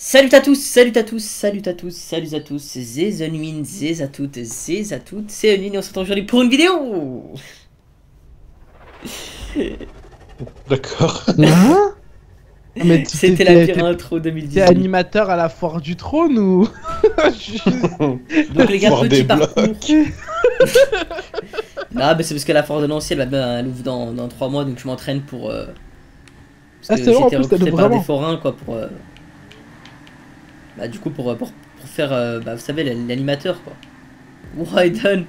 Salut à tous, salut à tous, salut à tous, salut à tous, c'est Unwin, c'est à toutes, c'est à toutes, c'est Unwin et on se retrouve aujourd'hui pour une vidéo D'accord. Hein C'était t'es- la t'es- pire intro T'es 2018. animateur à la foire du trône ou Donc les gars, petit parcours. Ah bah c'est parce que la force de Nancy elle va bien elle ouvre dans, dans 3 mois donc je m'entraîne pour... euh, Ah, Parce que c'est vrai, en j'étais plus, recruté t'as par vraiment. des forains quoi pour... euh, Bah du coup pour, pour, pour faire, euh, bah vous savez l'animateur quoi. Wyden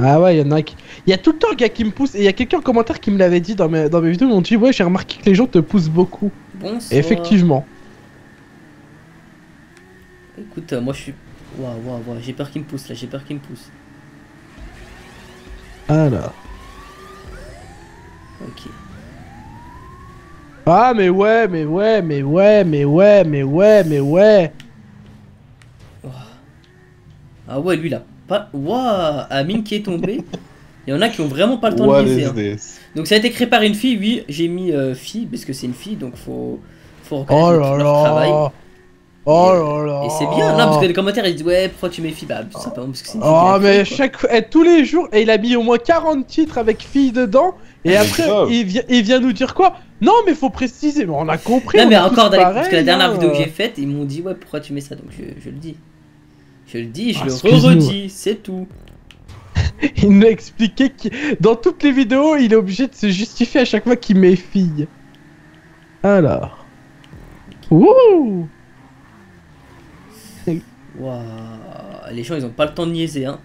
Ah ouais, il y en a qui. Il y a tout le temps un gars qui me pousse et il y a quelqu'un en commentaire qui me l'avait dit dans mes, dans mes vidéos. Ils m'ont dit Ouais, j'ai remarqué que les gens te poussent beaucoup. Bonsoir. Effectivement. Écoute, euh, moi je suis. Waouh, waouh, waouh, j'ai peur qu'il me pousse là, j'ai peur qu'il me pousse. Alors. Ok. Ah, mais ouais, mais ouais, mais ouais, mais ouais, mais ouais, mais ouais. Ah ouais, lui là. Pas. Waouh, Amine qui est tombé. Il y en a qui ont vraiment pas le temps What de is liser. hein. Donc ça a été créé par une fille, oui, j'ai mis euh, fille parce que c'est une fille donc faut. Faut Oh reconnaître là leur travail. là. Oh là là. Et c'est bien, non, parce que les commentaires ils disent ouais, pourquoi tu mets fille? Bah, tout simplement parce que c'est une fille. Oh l'a mais chaque eh, tous les jours et il a mis au moins 40 titres avec fille dedans et Ah, après il, vient, il vient nous dire quoi? Non mais faut préciser mais on a compris Non, on mais encore, les- parce que la dernière hein. vidéo que j'ai faite, ils m'ont dit ouais, pourquoi tu mets ça? Donc je, je le dis. Je le dis, je Ah, le redis, c'est tout. Il nous a expliqué que dans toutes les vidéos il est obligé de se justifier à chaque fois qu'il met fille. Alors. Ouh Waouh, les gens ils ont pas le temps de niaiser hein.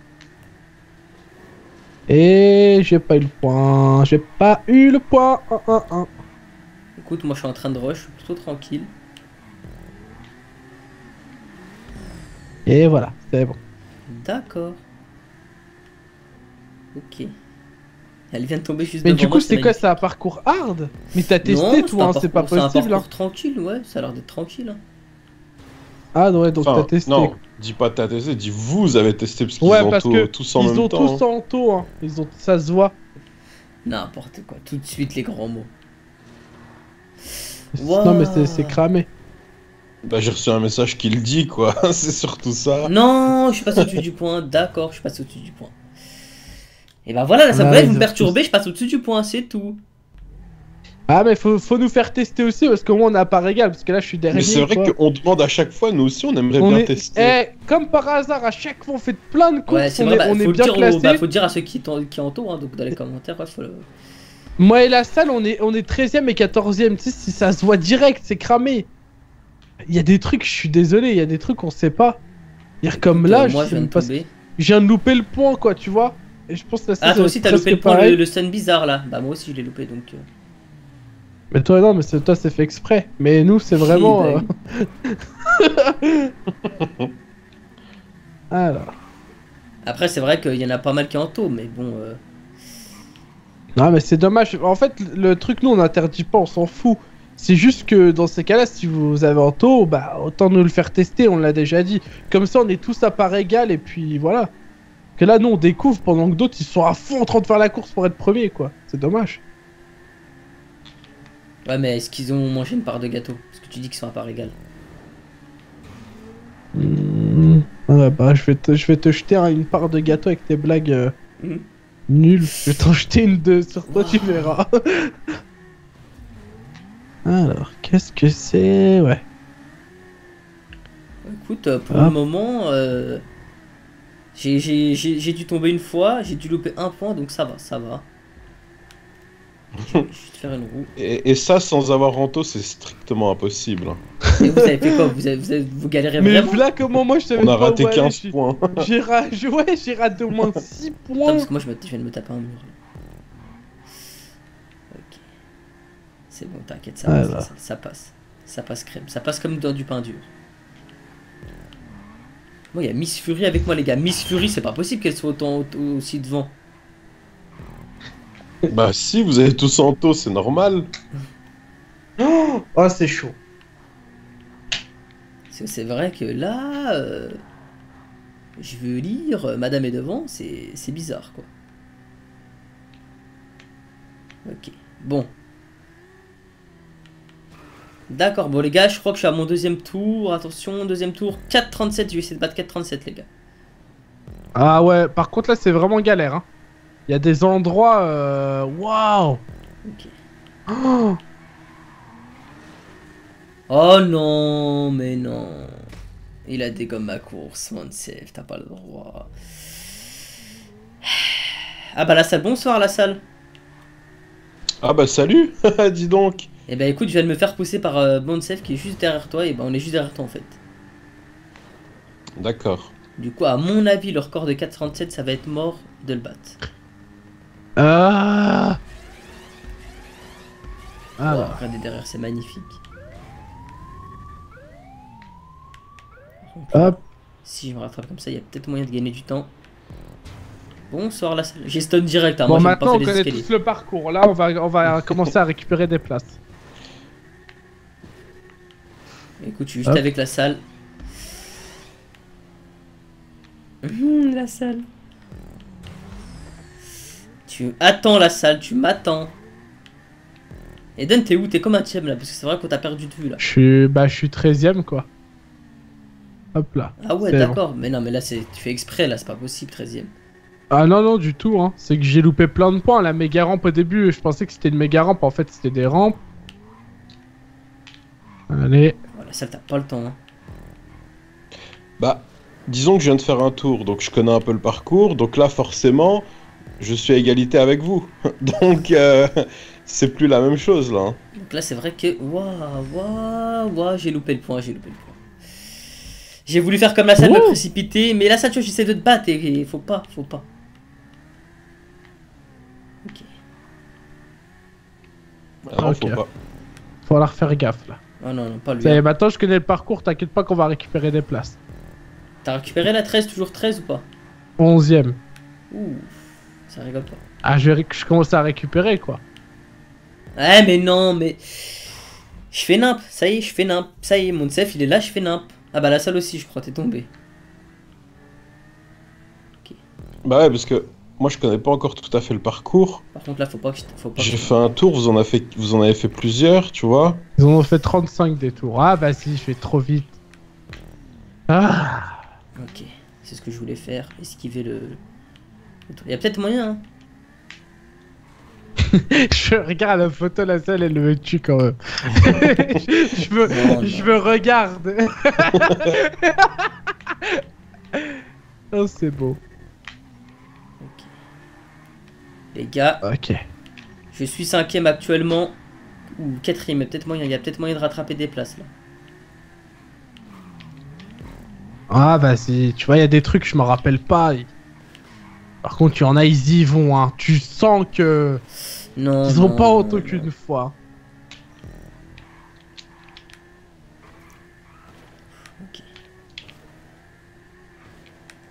Et j'ai pas eu le point, j'ai pas eu le point. Écoute, moi je suis en train de rush, je suis plutôt tranquille. Et voilà, c'est bon. D'accord. Ok. Elle vient de tomber juste Mais devant du coup c'est quoi c'est un parcours hard? Mais t'as testé Non, toi, hein, c'est pas parcours- C'est un possible. hein. tranquille, ouais, ça a l'air d'être tranquille. hein. Ah ouais donc Enfin, t'as testé. non, dis pas t'as testé, dis vous avez testé parce qu'ils Ouais, ont parce tout- que tous en Ils même ont temps. tous en taux, hein. Ils ont, ça se voit. N'importe quoi, tout de suite les grands mots. Non mais c'est cramé. Bah j'ai reçu un message qui le dit quoi, c'est surtout ça. Non, je suis passé au-dessus du point, d'accord, je suis passé au-dessus du point. Et ben voilà, là, ça Ouais, vous me perturber, je passe au-dessus du point, c'est tout. Ah mais faut, faut nous faire tester aussi parce qu'au moins on a pas régal parce que là je suis dernier. Mais c'est vrai qu'on demande à chaque fois, nous aussi on aimerait on bien est... tester. Eh, comme par hasard, à chaque fois on fait plein de courses, Ouais, c'est on, vrai, est, bah, on faut, est bien dire bah, faut le dire à ceux qui, qui en tôt, hein, donc dans les commentaires, ouais, faut le... Moi et la salle, on est, on est 13ème et 14ème. Tu sais, si ça se voit direct, c'est cramé. Il y a des trucs, je suis désolé, il y a des trucs on sait pas. Dire comme là, Euh, moi je, viens pas- je viens de louper le point quoi, tu vois. Et je pense que Ah, toi aussi t'as loupé le point, le, le stun bizarre là. Bah, moi aussi je l'ai loupé donc. euh. Mais toi non, mais toi c'est fait exprès. Mais nous c'est vraiment. bah euh, Alors. Après, c'est vrai qu'il y en a pas mal qui en taux, mais bon. euh, Non mais c'est dommage. En fait, le truc nous on interdit pas, on s'en fout. C'est juste que dans ces cas-là, si vous avez un taux, bah autant nous le faire tester, on l'a déjà dit. Comme ça, on est tous à part égale et puis voilà. Que là, nous on découvre pendant que d'autres ils sont à fond en train de faire la course pour être premier quoi. C'est dommage. Ouais, mais est-ce qu'ils ont mangé une part de gâteau? Parce que tu dis qu'ils sont à part égale. Hmm. Ouais bah je vais te, je vais te jeter un- une part de gâteau avec tes blagues euh, Mhm. nulles. Je vais t'en jeter une de sur toi, tu verras. Alors, qu'est-ce que c'est? Ouais. Écoute, euh, pour Ah. le moment, euh, j'ai- j'ai j'ai- j'ai dû tomber une fois, j'ai dû louper un point, donc ça va, ça va. Je vais juste faire une roue. Et, et ça sans avoir Ranto, c'est strictement impossible. Et vous avez fait quoi? Vous, avez, vous, avez- vous galérez Mais vraiment? là comment moi je savais On a raté où aller, 15 j'ai- points. J'ai ra... je- ouais, j'ai raté au moins 6 Attends, points. parce que moi je, me- je viens de me taper un mur. là. Ok. C'est bon, t'inquiète, ça, passe, ça, ça passe. Ça passe crème. Ça passe comme dans du pain dur. Moi, il y a Miss Fury avec moi, les gars. Miss Fury, c'est pas possible qu'elle soit autant au- aussi devant. Bah si, vous avez tous en taux, c'est normal. Oh, c'est chaud. C'est vrai que là, euh, je veux lire euh, Madame est devant, c'est c'est bizarre quoi. Ok, bon. D'accord, bon les gars, je crois que je suis à mon deuxième tour. Attention, deuxième tour. 4-37, je vais essayer de battre 4-37 les gars. Ah ouais, par contre là c'est vraiment galère. Hein. Il y a des endroits... euh, Waouh Ok. Oh Oh non, mais non. Il a dégommé ma course, Monsef, t'as pas le droit. Ah bah la salle, bonsoir la salle. Ah bah salut Dis donc Eh ben écoute, je viens de me faire pousser par euh, qui est juste derrière toi, et ben on est juste derrière toi en fait. D'accord. Du coup, à mon avis, le record de 437, ça va être mort de le battre. Ah Ah Oh, bah. regardez derrière, c'est magnifique. Hop. Si je me rattrape comme ça, il y a peut-être moyen de gagner du temps. Bonsoir la salle. J'ai stun direct, hein. Bon moi j'ai pas maintenant fait on les connaît escaliers. tous le parcours. Là on va, on va commencer à récupérer des places. Écoute, je suis juste Hop. avec la salle. Hum, la salle. Tu attends la salle, tu m'attends. Eden, t'es où? T'es comme un tiem là, parce que c'est vrai qu'on t'a perdu de vue là. Je suis, bah, je suis 13ème quoi. Hop là. Ah ouais, d'accord, mais non, mais là c'est tu fais exprès là, c'est pas possible, 13ème. Ah non, non, du tout, hein. C'est que j'ai loupé plein de points. La méga rampe au début, je pensais que c'était une méga rampe. En fait, c'était des rampes. Allez. La salle, t'as pas le temps. Hein. Bah, disons que je viens de faire un tour, donc je connais un peu le parcours, donc là forcément, je suis à égalité avec vous. Donc, euh, c'est plus la même chose là. hein. Donc là, c'est vrai que. Waouh, waouh, waouh, j'ai loupé le point, j'ai loupé le point. J'ai voulu faire comme la salle, me précipiter, mais là, ça, tu vois, j'essaie de te battre et, et faut pas, faut pas. Ok. Ah non, faut pas. Faut falloir faire gaffe là. Oh non, non, pas lui. Hein. maintenant je connais le parcours, t'inquiète pas qu'on va récupérer des places. T'as récupéré la 13, toujours 13 ou pas? 11ème. Ouh, ça rigole pas. Ah, je, vais réc- je commence à récupérer quoi. Ouais, mais non, mais. Je fais nimp, ça y est, je fais nimp. Ça y est, mon chef, il est là, je fais nimp. Ah bah la salle aussi, je crois, t'es tombé. Bah ouais, parce que moi je connais pas encore tout à fait le parcours. Par contre, là, faut pas que je. Faut pas J'ai fait un tour, vous en, avez fait, vous en avez fait plusieurs, tu vois. Ils en ont fait 35 des tours. Ah, bah si, je fais trop vite. Ah Ok, c'est ce que je voulais faire, esquiver le. Il y a peut-être moyen, hein. Je regarde la photo, la salle, elle me tue quand même. je, je me, Non, je non. me regarde. oh, c'est beau. Ok. Les gars, Ok. je suis cinquième actuellement. Ou quatrième, mais peut-être moyen. Il y a peut-être moyen de rattraper des places là. Ah, bah si, tu vois, il y a des trucs, je me rappelle pas. Par contre, y en a, ils y vont, hein. Tu sens que. Non. Ils ont non, pas autant qu'une fois. Ok.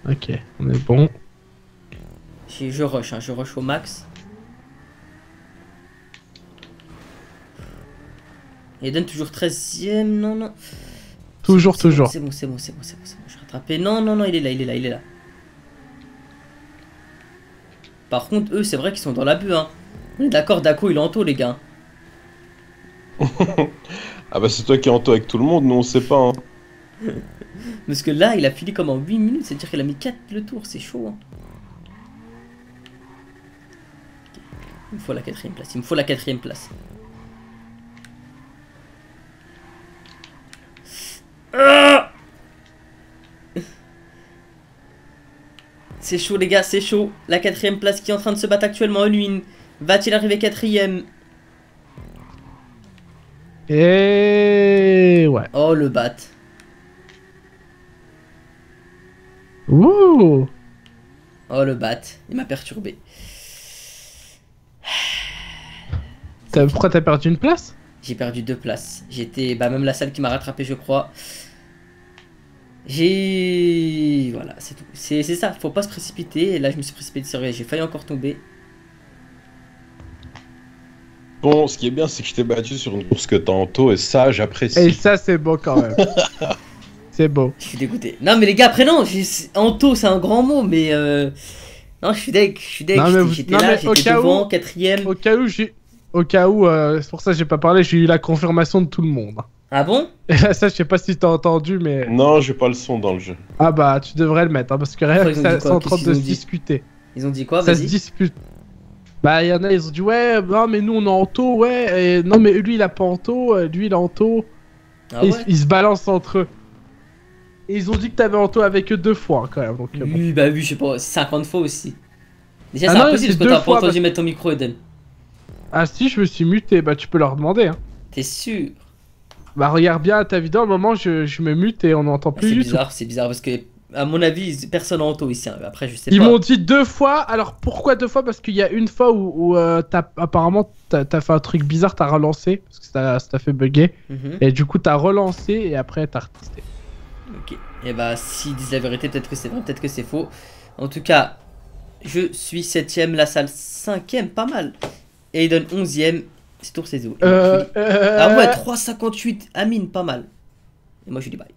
Ok, on est bon. Je rush, hein, je rush au max. Eden toujours 13ème, non, non. Toujours, C'est bon, toujours. C'est bon, c'est bon, c'est bon, c'est bon, c'est bon, je vais rattraper. Non, non, non, il est là, il est là, il est là. Par contre, eux, c'est vrai qu'ils sont dans l'abus, hein. On est d'accord, Dako, il est en taux, les gars. Ah bah c'est toi qui es en taux avec tout le monde, nous on sait pas. Hein. Parce que là, il a filé comme en 8 minutes, c'est-à-dire qu'il a mis 4 le tour, c'est chaud. Hein. Il me faut la quatrième place, il me faut la quatrième place. Ah c'est chaud les gars, c'est chaud. La quatrième place qui est en train de se battre actuellement, Unwin. Va-t-il arriver quatrième Et ouais. Oh le bat. Ouh Oh le bat. Il m'a perturbé. T'as- Pourquoi t'as perdu une place J'ai perdu deux places. J'étais. Bah, même la salle qui m'a rattrapé, je crois. J'ai. Voilà, c'est tout. C'est c'est ça, faut pas se précipiter. Et là, je me suis précipité sur J'ai failli encore tomber. Bon, ce qui est bien, c'est que je t'ai battu sur une course que t'as en taux, et ça j'apprécie. Et ça, c'est beau quand même. c'est beau. Je suis dégoûté. Non, mais les gars, après, non. Anto, c'est un grand mot, mais. euh, Non, je suis deg. Je suis deg. Non, mais J'étais vous- j'étais non, là, j'étais cas devant, où- quatrième. Au cas où j'ai. Au cas où, euh, c'est pour ça que j'ai pas parlé, j'ai eu la confirmation de tout le monde. Ah bon? Et là, ça, je sais pas si t'as entendu, mais. Non, j'ai pas le son dans le jeu. Ah bah, tu devrais le mettre, hein, parce que rien que ça, c'est en train de se discuter. Ils ont dit quoi ça se dispute. Bah, il y en a, ils ont dit, ouais, non, mais nous on est en taux, ouais, et non, mais lui il a pas en taux, euh, lui il est en taux. Ah ouais ils, ils se balancent entre eux. Et ils ont dit que t'avais en taux avec eux deux fois, hein, quand même. Donc, euh, bon. Oui, bah oui, je sais pas, 50 fois aussi. Déjà, Ah c'est impossible parce que t'as pas entendu mettre ton micro, Eden. Ah, si, je me suis muté, bah, tu peux leur demander, hein. T'es sûr? Bah, regarde bien à ta vidéo, à un moment, je, je me mute et on n'entend Ah, plus C'est bizarre, c'est bizarre parce que, à mon avis, ils- personne en auto ici. hein. Après, je sais Ils pas. m'ont dit deux fois. Alors pourquoi deux fois? Parce qu'il y a une fois où, où, euh, t'as- apparemment t'as as fait un truc bizarre, t'as relancé parce que ça t'a- ça t'a fait bugger. Mhm. Et du coup t'as relancé et après t'as retesté. Ok. Et bah, s'ils disent la vérité, peut-être que c'est vrai, peut-être que c'est faux. En tout cas, je suis 7ème, la salle 5ème, pas mal. Et il donne 11ème, c'est tour c'est où Euh, euh, Ah ouais, 3,58, Amine, pas mal. Et moi, je dis bye.